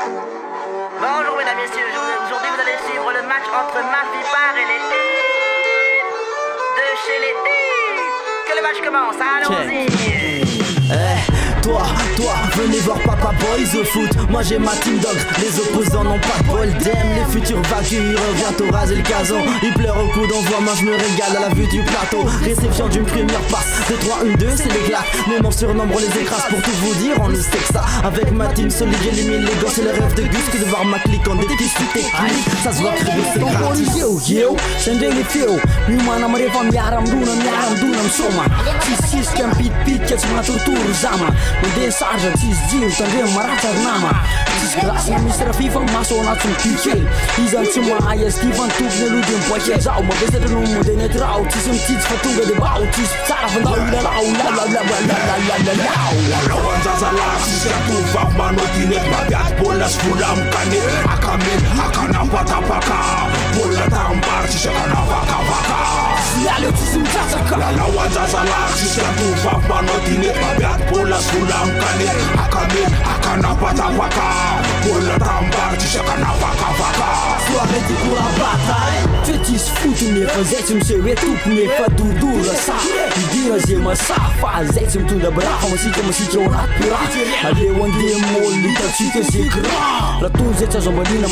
Bonjour mesdames, messieurs, aujourd'hui vous allez suivre le match entre Mafipar et les de chez les Que le match commence, allons-y. Eh, toi, toi, venez voir Papa Boys au foot. Moi j'ai ma team dog, les opposants n'ont pas de bol. Damn, les futurs vacus, ils bientôt raser le gazon. Ils pleurent au coup d'envoi, moi je me régale à la vue du plateau. Réception d'une première passe, 2, 3, 1, 2, c'est l'éclat. Mais mon surnombre on les écrase pour tout vous dire, on ne sait que ça. Avec ma team solide, j'élimine les gosses et le rêve de Gus que de voir ma clique en déficit technique. Ça se voit crever, c'est grave. eu, eu, sendiri feel Mi mana mereka miaram duna miaram dunam soma Sisis kan pit pit ket mengatur turu zama Mende sarja sis jiu tande maracar nama Sis gelas na Mr. FIFA masuk langsung kicil Izalți mă aiesc, Ivan ne lui din pochezau Mă vezi de lumul de netrau Ți sunt țiți fătungă de bau Ți țara vândau la la la la la la la la la la La lauan zazalak si se tu fac manotinet Ma beat bolas fulam cane Akamen, akana pata paka Bola ta împar și se cana vaca vaca Iale ți sunt țațaca La lauan zazalak si se tu fac manotinet Ma beat bolas fulam cane Akamen, akana pata paka Isfutu mi efa zay tsy misehoe tompony efa dodora sa. Idira zay masà fa zay tsy mitondra biraha masika masika o raty piraty aleo andeha molny tatsika asa tina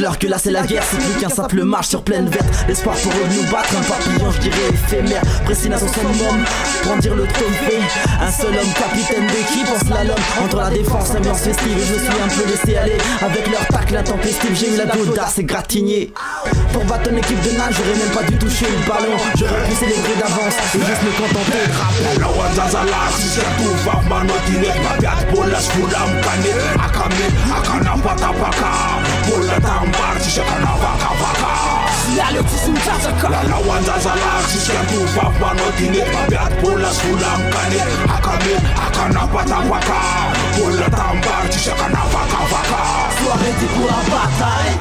misotro que c'est la guerre, marche sur pleine L'espoir pour nous battre, un papillon je dirais éphémère. Brandir le un seul homme, capitaine d'équipe en slalom. Entre la défense, l'ambiance festive, et je suis un peu laissé aller. Avec leur tacle intempestif, j'ai eu la d'audace et gratigné. Pour battre une équipe de nage, j'aurais même pas dû toucher le ballon. J'aurais pu célébrer d'avance et juste me contenter de rapper. tanjazalazy syako vahoanao dine mampiady bola zolanikane akame akanapatapaka bola tambary tsisy akanavakavaka soarety pour un bataille.